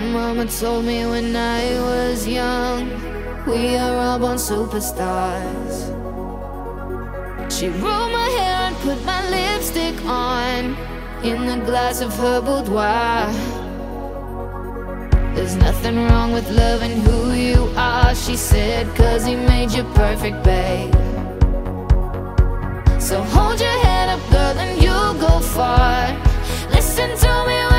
mama told me when I was young, we are all born superstars. She rolled my hair and put my lipstick on in the glass of her boudoir. There's nothing wrong with loving who you are, she said, cause he made you perfect, babe. So hold your head up, girl, and you'll go far. Listen to me.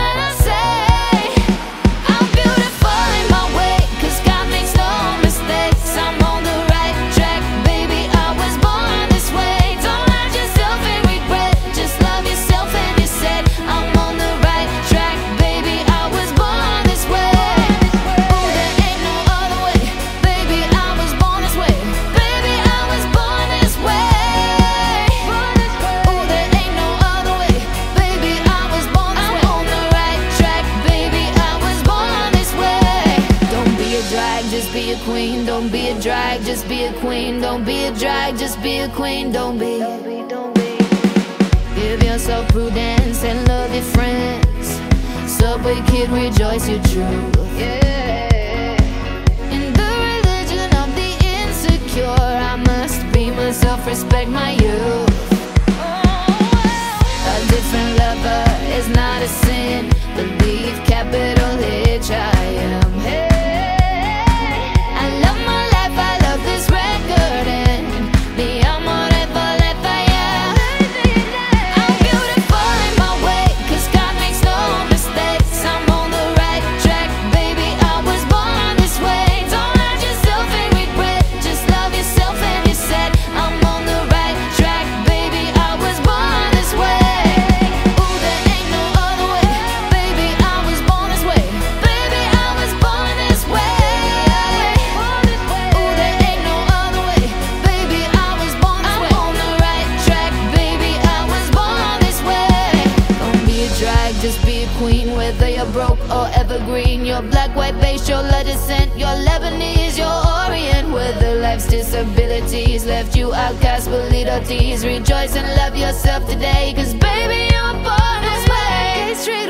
Don't be a drag, just be a queen. Don't be. Don't be, don't be. Give yourself prudence and love your friends. Subway kid, rejoice your truth. Yeah. In the religion of the insecure, I must be myself, respect my youth. A different lover is not a sin. Believe capital H I M. Your black, white base, your blood descent. Your Lebanese, your Orient. Whether life's disabilities left you outcast with little Rejoice and love yourself today Cause baby, you're born this way. Straight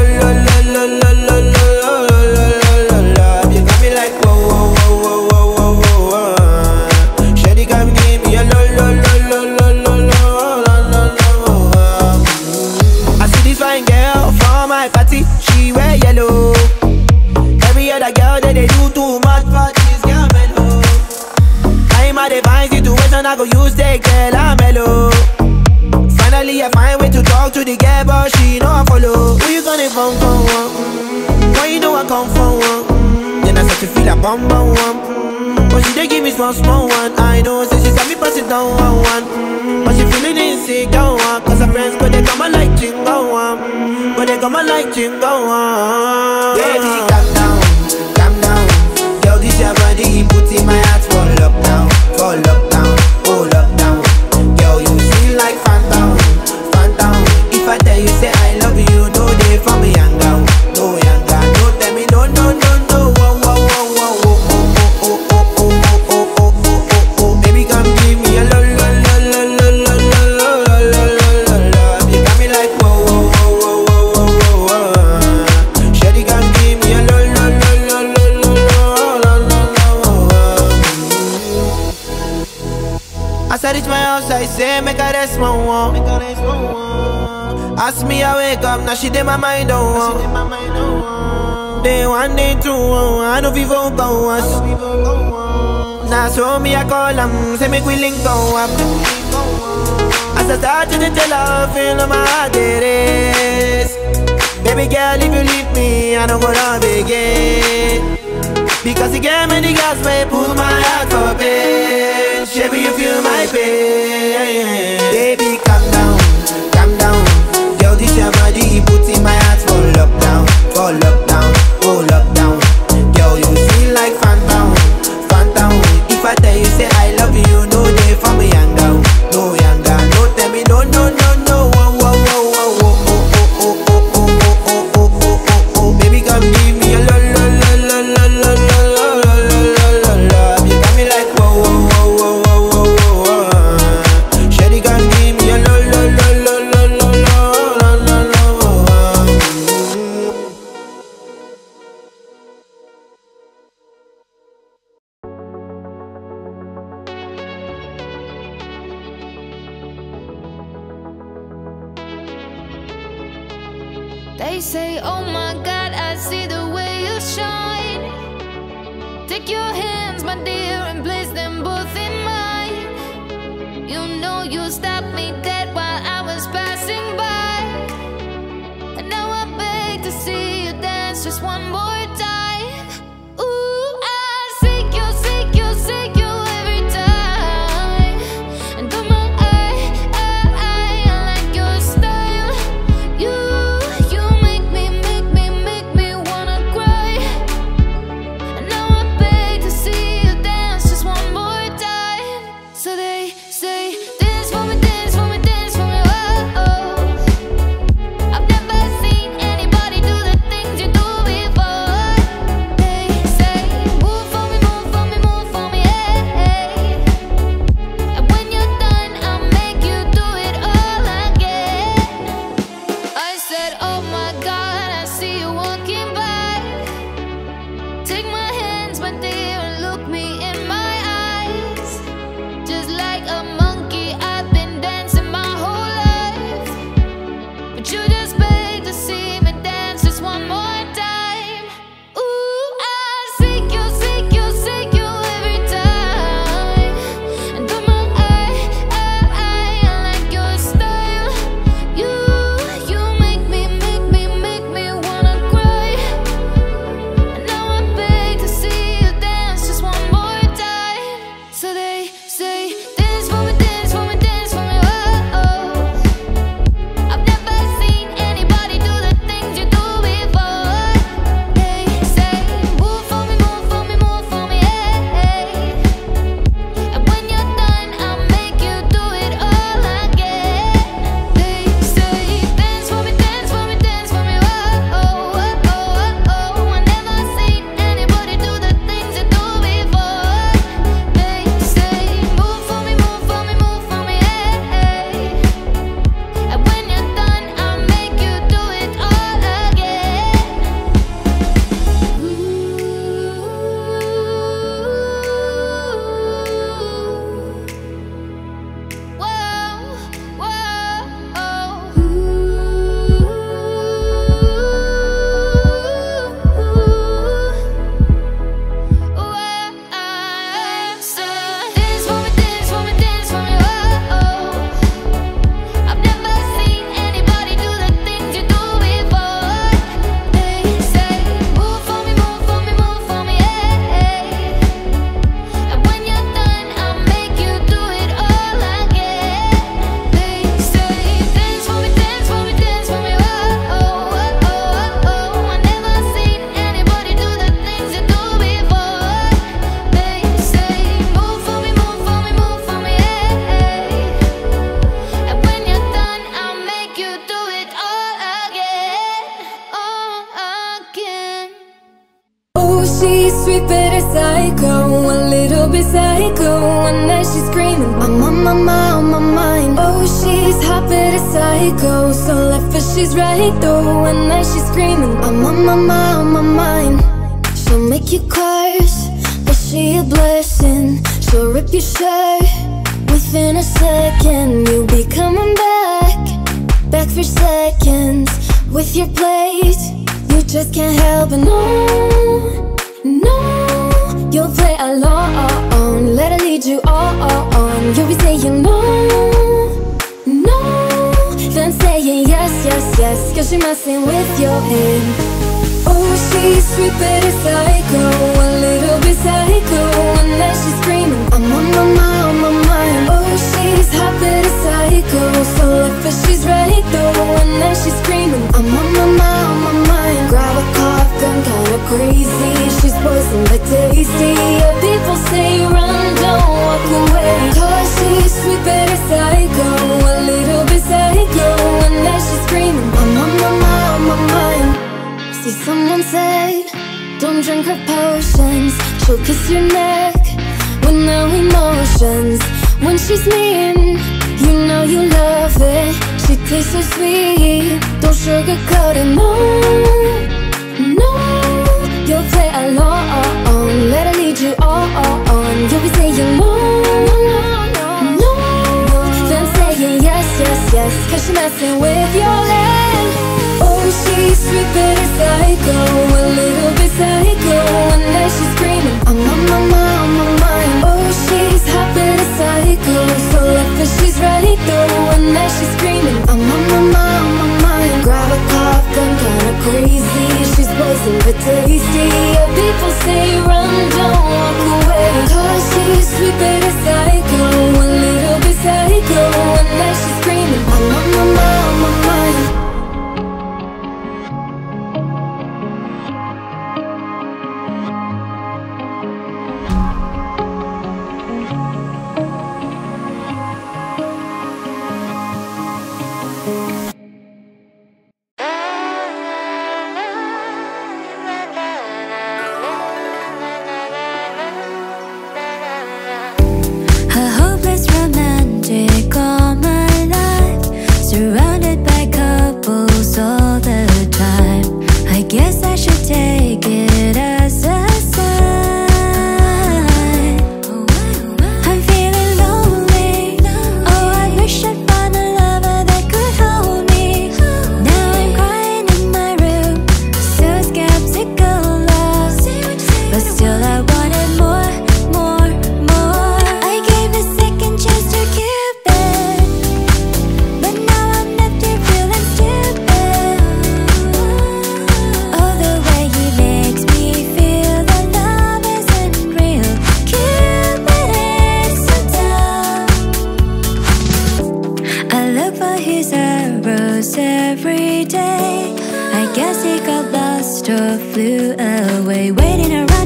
down, small one I know, say she got me passing down, one one. Mm-hmm. But she feeling insecure, one Cause her friends, but they come and like chingo, one. But they come and like chingo, one. less my one. Ask me I wake up, now she did my mind oh, on one. Oh. Day one, day two. Oh, I know people go once. Now so me I call them, say make we link go up. As I start to tell her, feel my heart it is. Baby girl, if you leave me, I don't go love again. Because you gave me the gas, may pull my heart for bed. Baby, you feel my baby, baby, come. city through and night, she's screaming. I'm on my mind, on my mind. She'll make you curse, but she a blessing. She'll rip your shirt within a second You'll be coming back, back for seconds With your plate, you just can't help but No, no, you'll play along. Let her lead you on. You'll be saying no. Yes, cause you're messing with your head. Oh, she's sweet but a psycho. A little bit psycho And then she's screaming. I'm on my mind, on my mind. Oh, she's hot but a psycho. So left but she's right though And then she's screaming. I'm on my mind, on my mind. Grab a cough gun, kinda crazy. She's poison but tasty. Yeah, people say run, don't walk away. Cause she's sweet but a psycho. A little on my mind See, someone said, don't drink her potions. She'll kiss your neck with no emotions. When she's mean, you know you love it. She tastes so sweet, don't sugarcoat it, no No, you'll play along Let her lead you on. You'll be saying no, no, no Then saying yes, yes, yes. Cause she's messing with your she's sweet but psycho A little bit psycho she's screaming I'm on my mind, my mind Oh, she's hot but psycho So she's she's screaming I'm on my mind, my mind Grab a gun, kinda crazy She's poison but tasty people say run, don't walk away Cause she's sweet but a psycho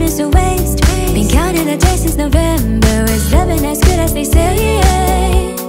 is a waste. Been counting the days since November. Is loving as good as they say?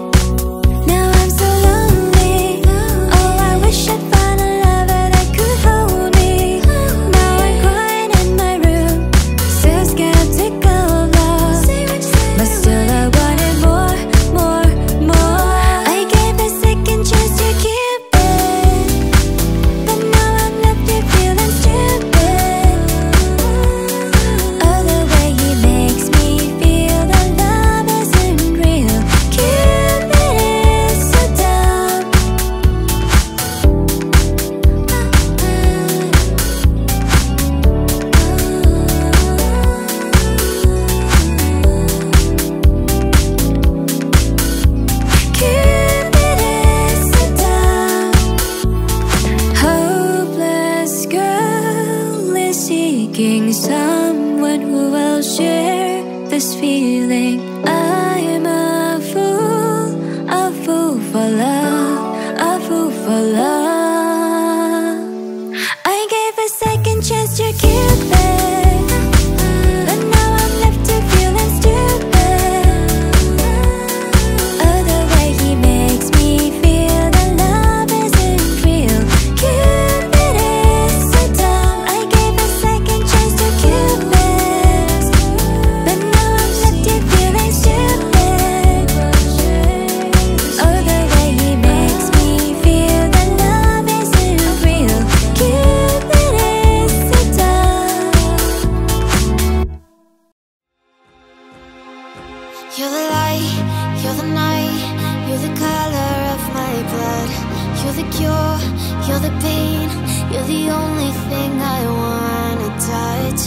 You're the pain, you're the only thing I wanna touch.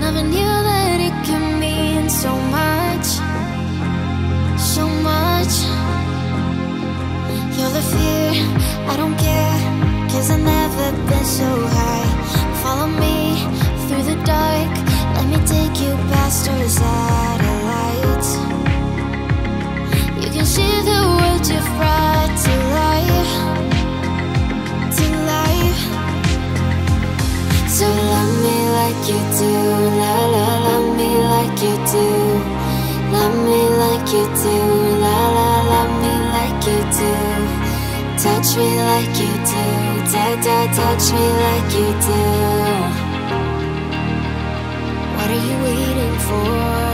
Never knew that it can mean so much, so much. You're the fear, I don't care, cause I've never been so high. Follow me through the dark, let me take you past our satellites. You can see the world you fry. you do, la la love me like you do, love me like you do, la la love me like you do, touch me like you do, da da touch me like you do. What are you waiting for?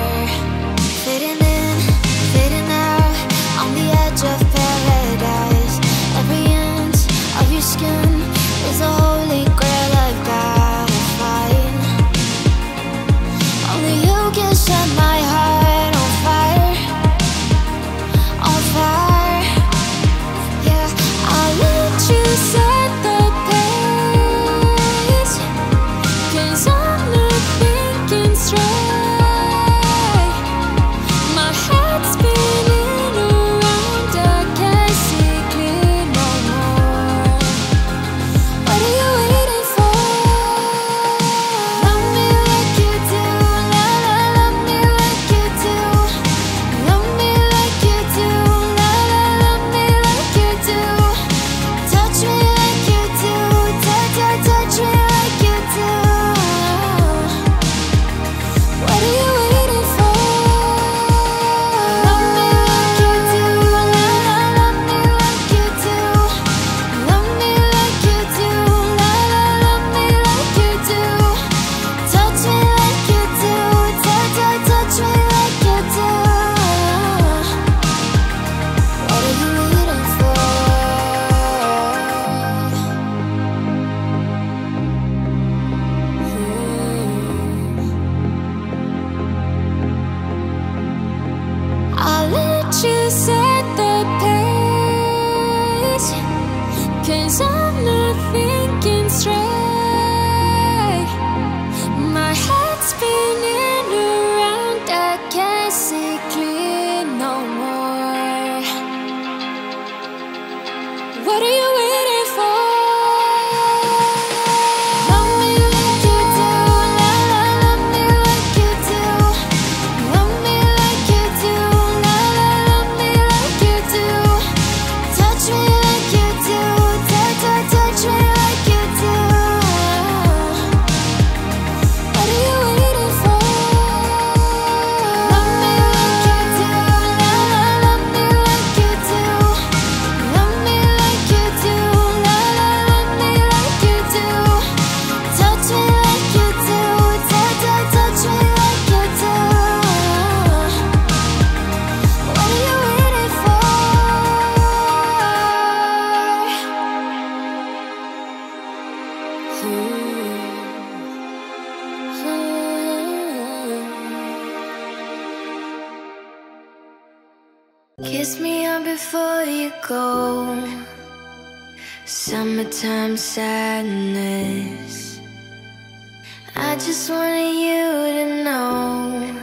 I just wanted you to know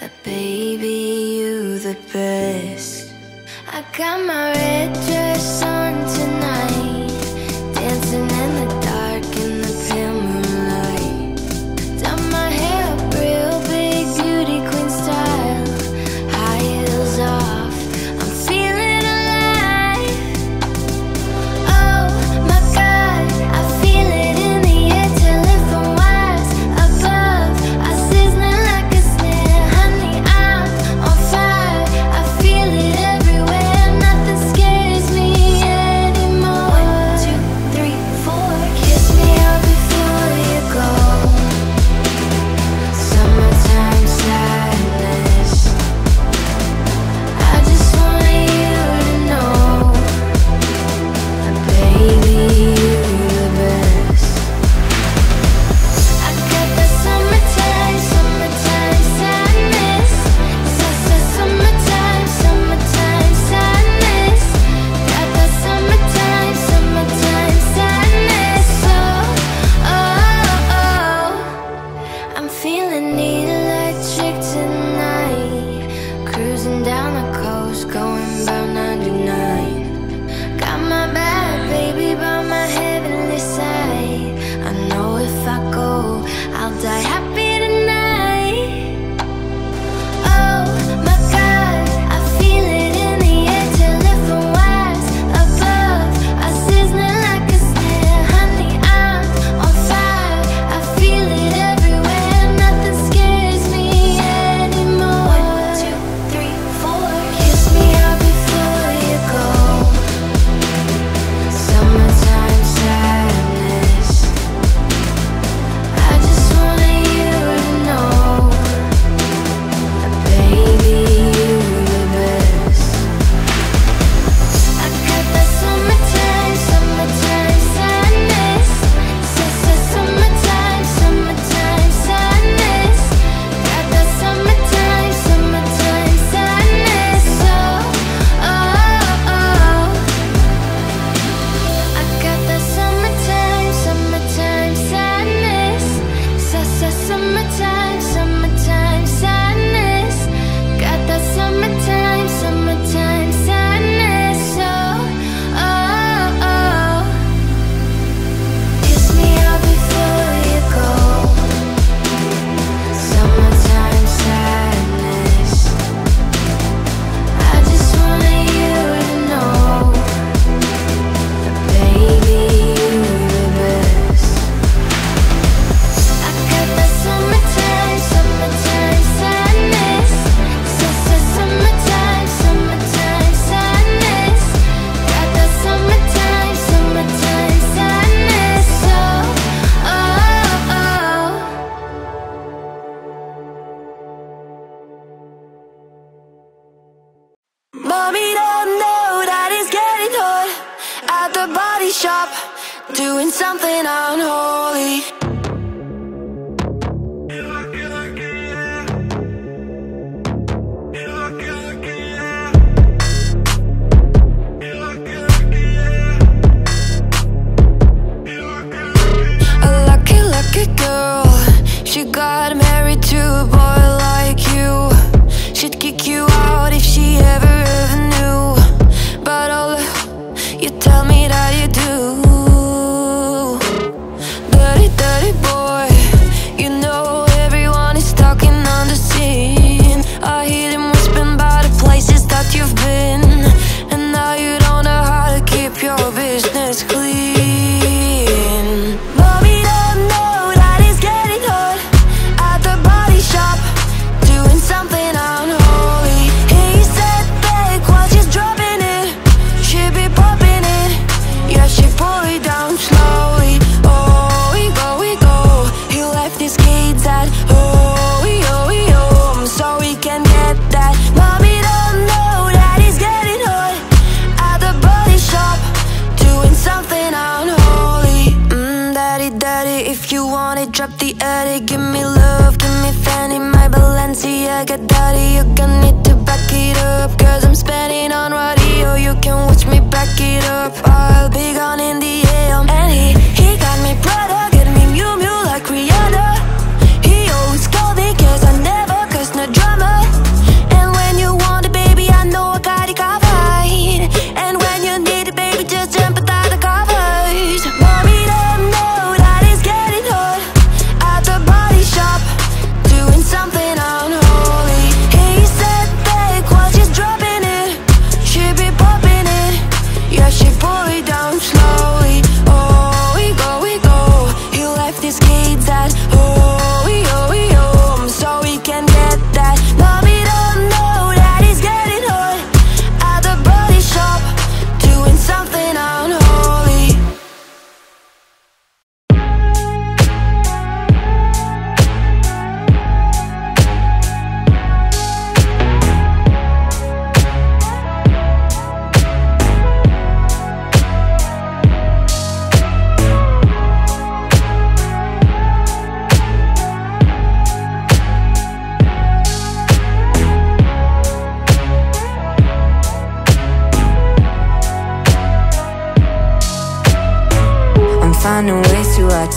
That baby, you the best. I got my She got married to a boy?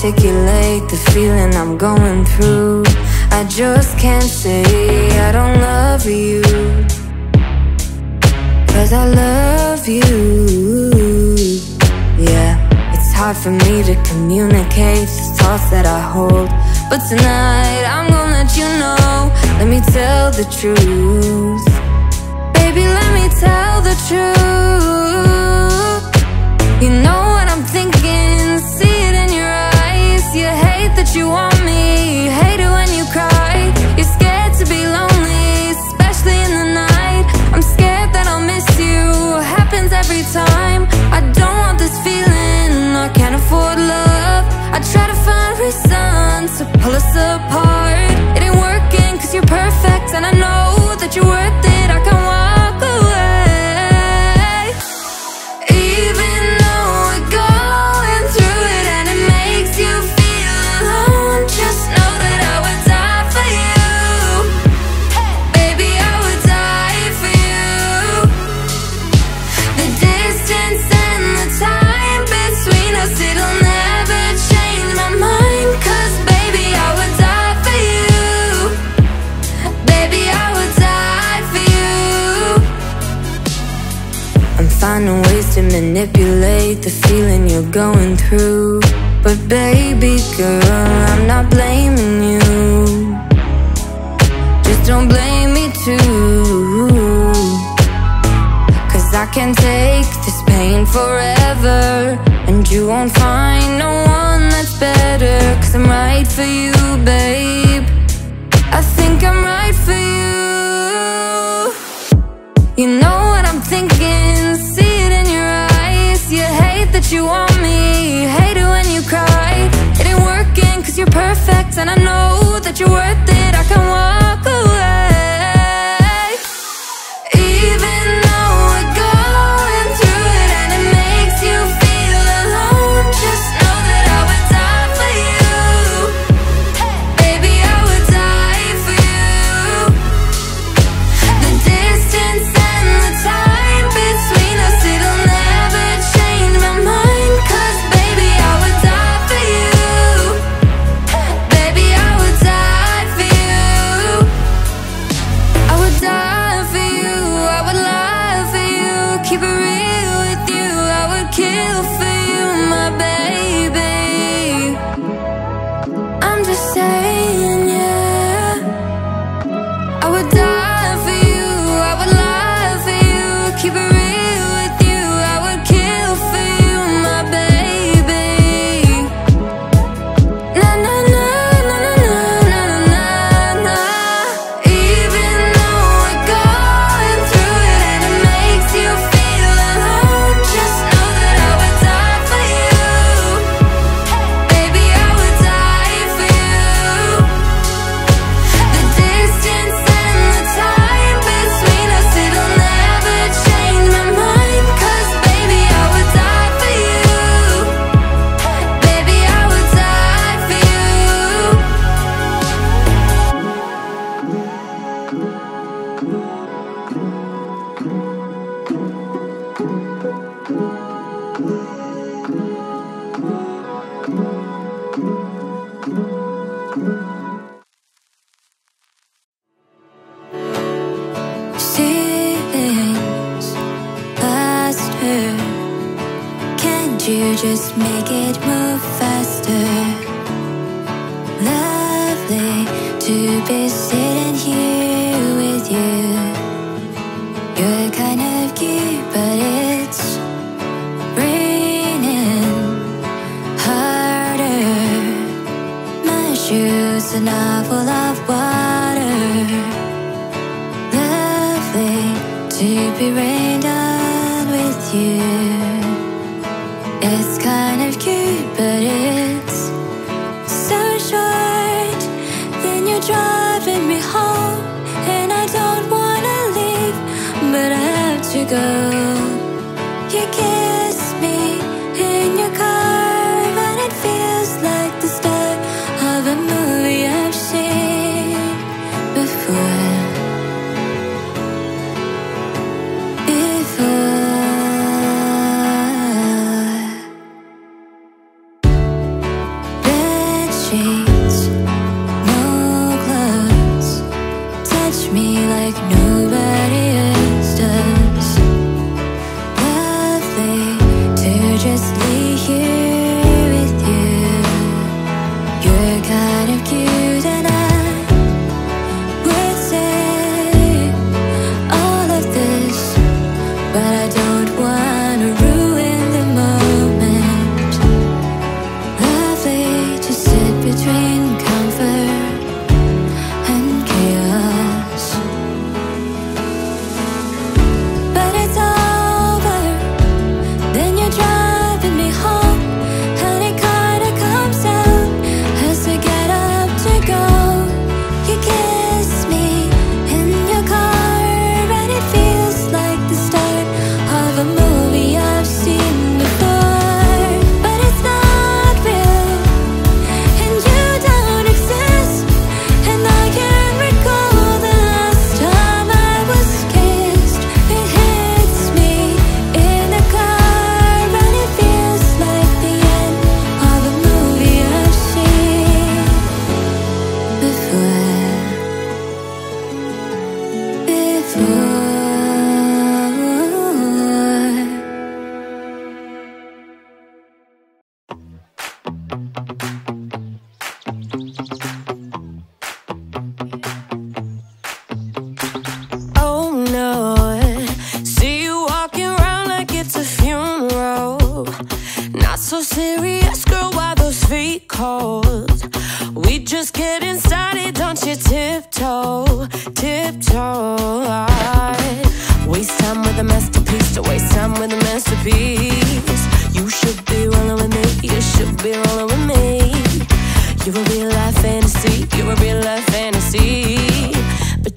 articulate the feeling I'm going through. I just can't say I don't love you. Cause I love you. Yeah, it's hard for me to communicate the thoughts that I hold. But tonight I'm gonna let you know. Let me tell the truth. Baby, let me tell the truth. apart find ways to manipulate the feeling you're going through. But baby girl, I'm not blaming you. Just don't blame me too. Cause I can take this pain forever And you won't find no one that's better. Cause I'm right for you, babe. I think I'm right for you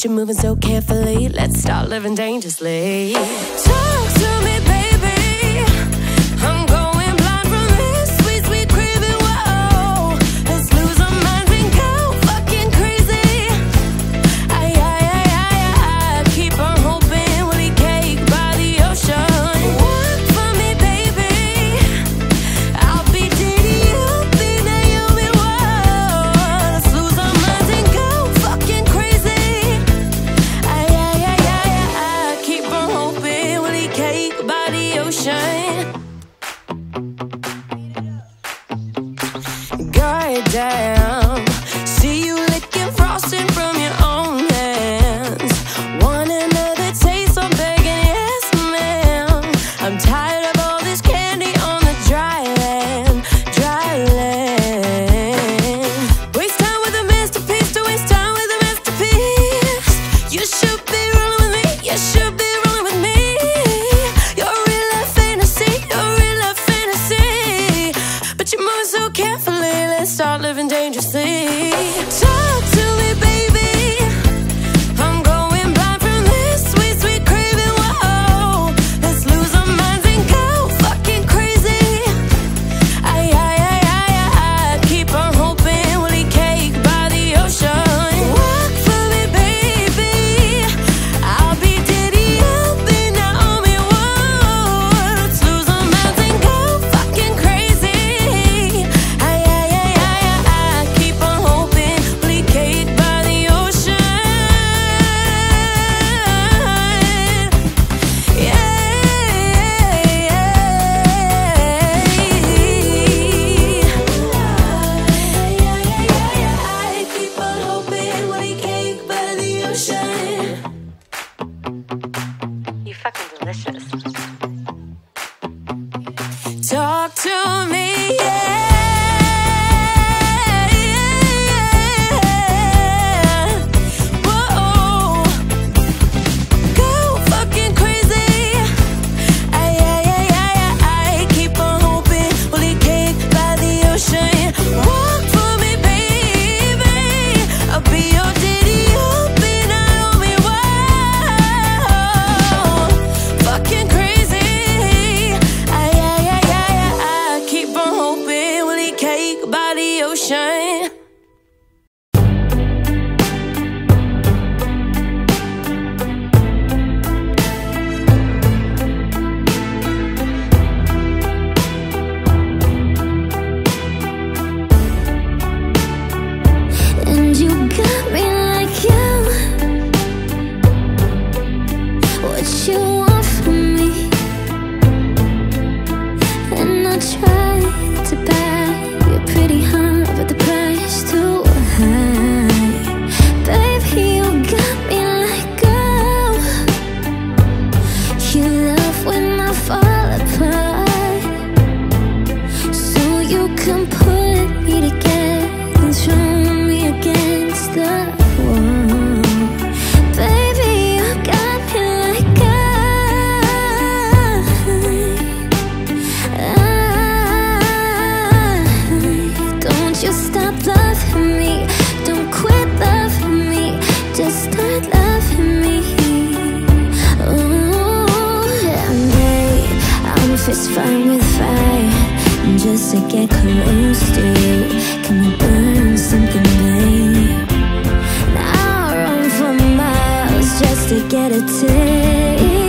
you're moving so carefully. Let's start living dangerously. Talk to me. if it's fine with fire Just to get close to you Can we burn something bright? big? I'll run for miles just to get a taste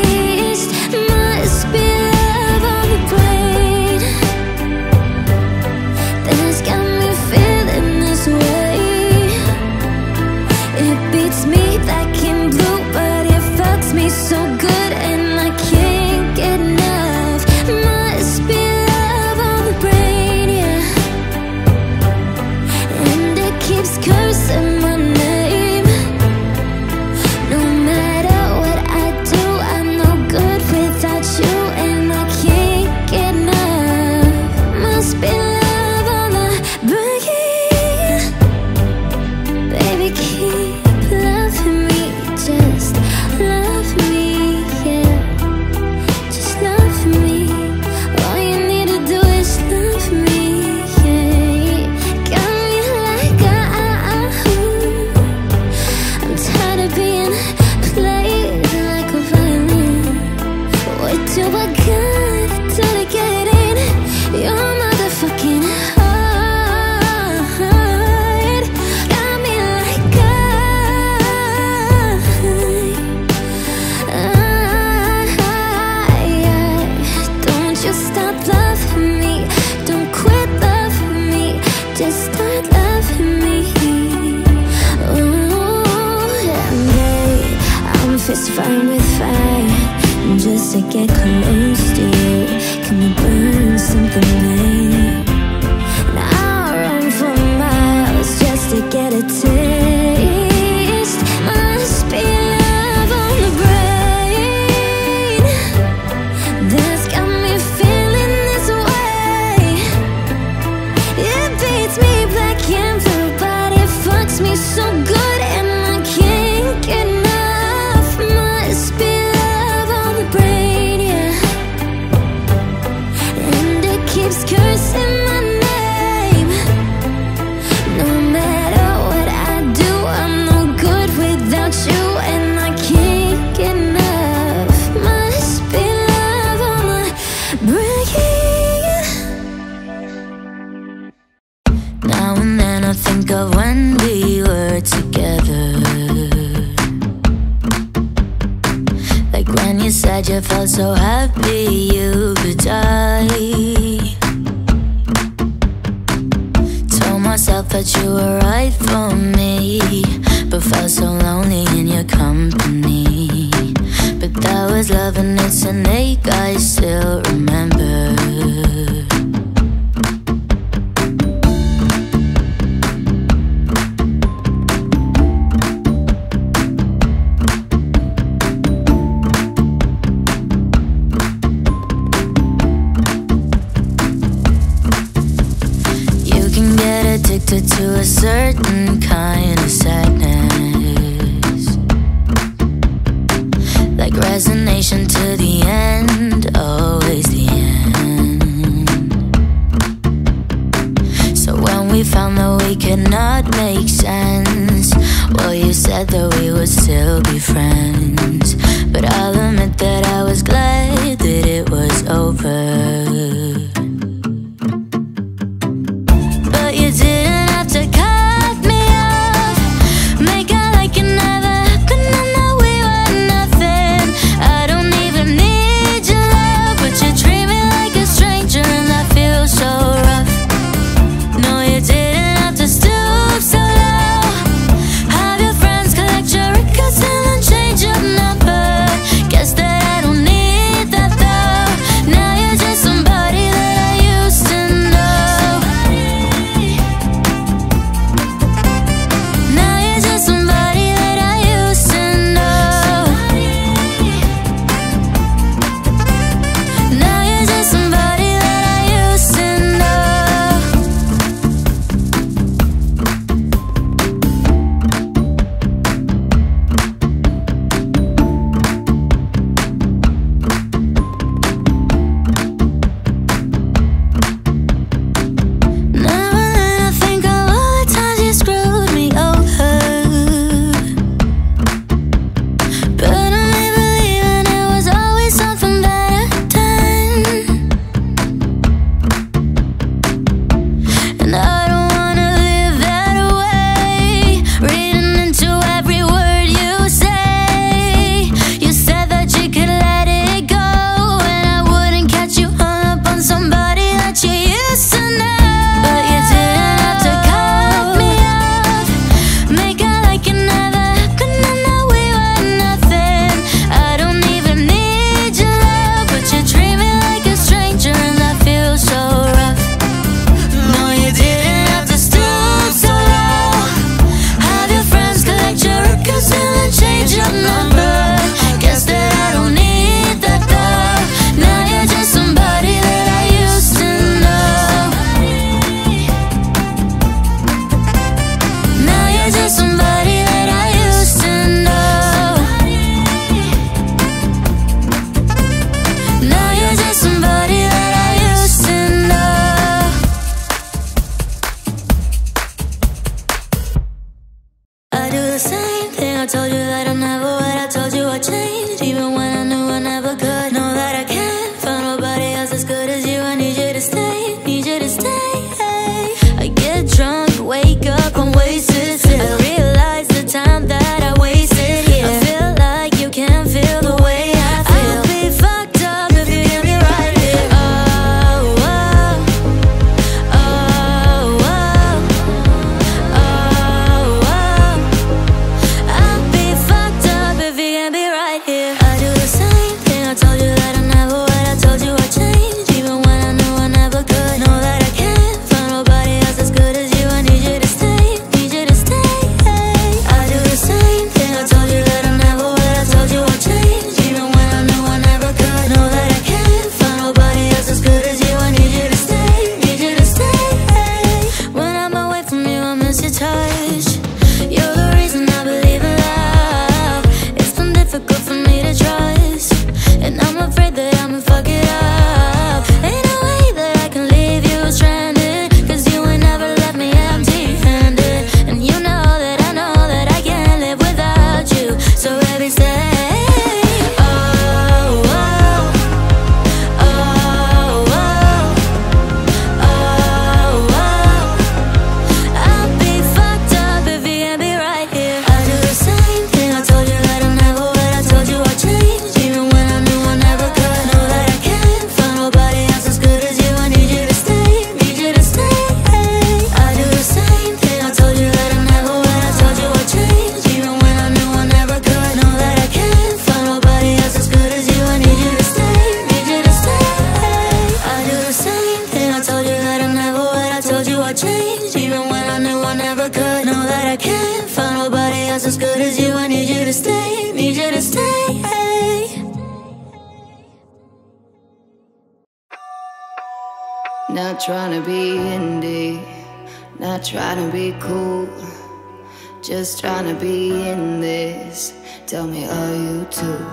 Tell me, are you too?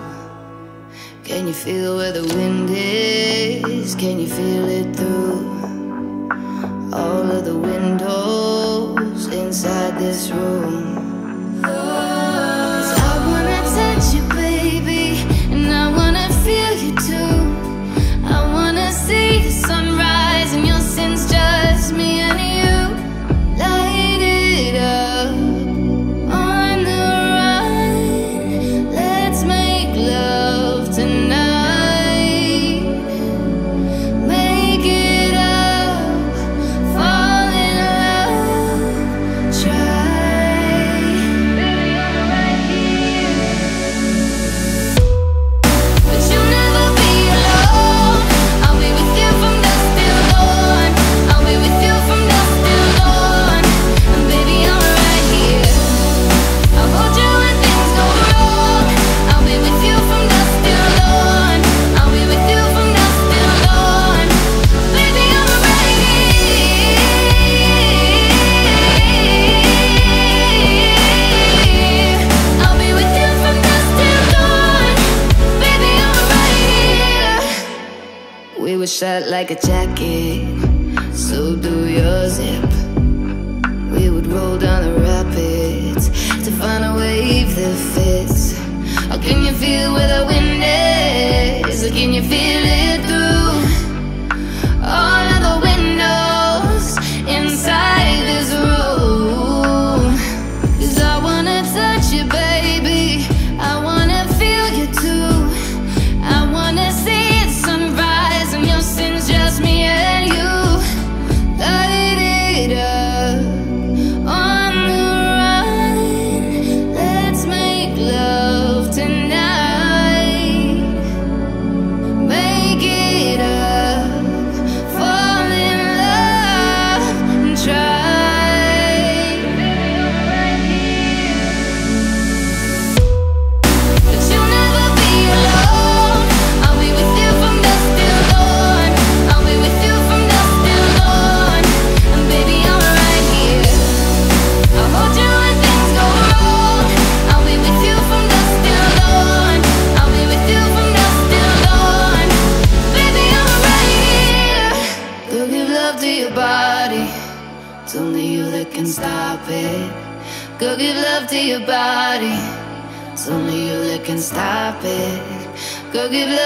Can you feel where the wind is? Can you feel it through all of the windows inside this room? Oh. like a jacket.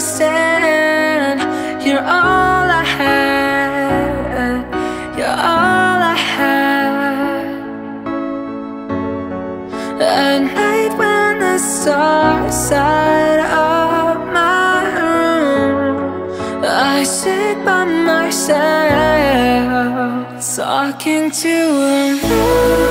understand You're all I have. You're all I have. A night when the stars side up my room I sit by myself Talking to a moon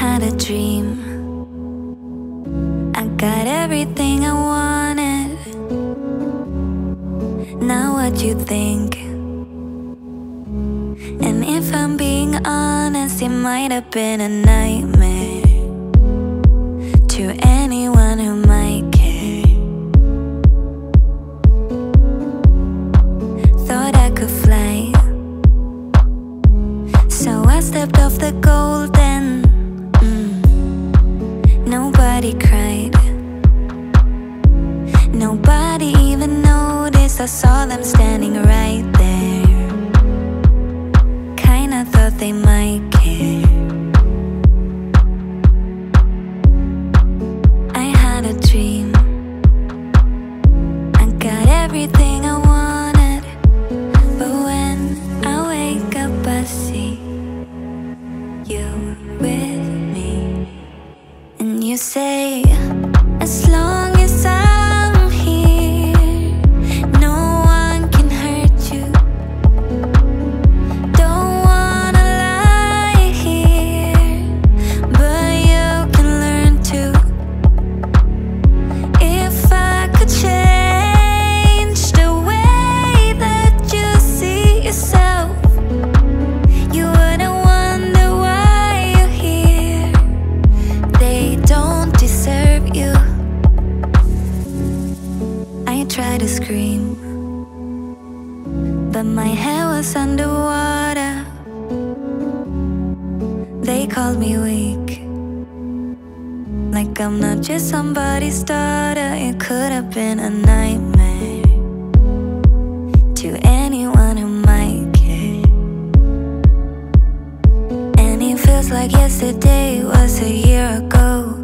had a dream. I got everything I wanted. Now what you think? And if I'm being honest It might have been a nightmare. like yesterday was a year ago.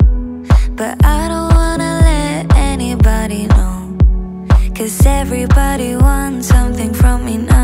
But I don't wanna let anybody know. Cause everybody wants something from me now.